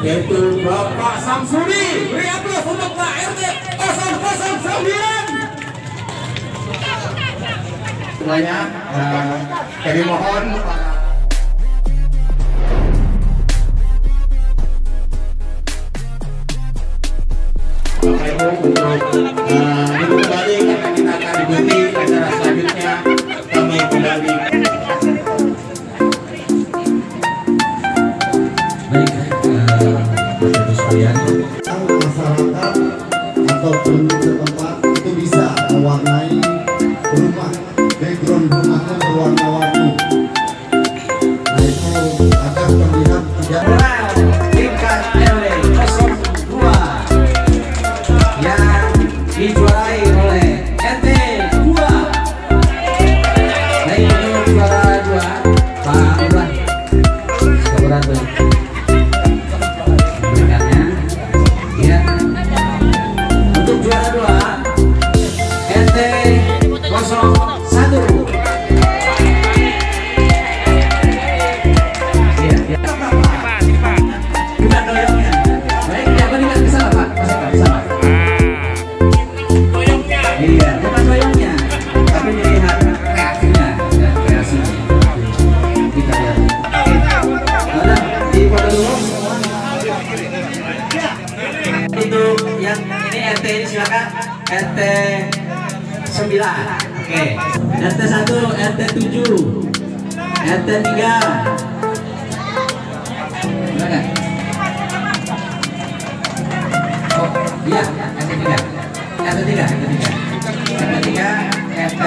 yaitu Bapak Samsudi. Beri aplaus untuk Pak RT 009. Semuanya, uh, kami mohon para Bapak Ibu untuk uh, Thank you. silakan RT 9 oke. Okay. RT 1 RT 7 RT 3 oh iya RT 3 RT 3 RT 3 RT 3 RT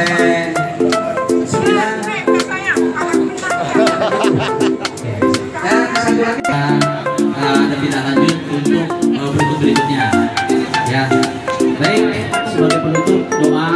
9 kita eh, lanjut untuk eh, berikut berikutnya. Ya baik sebagai penutup doa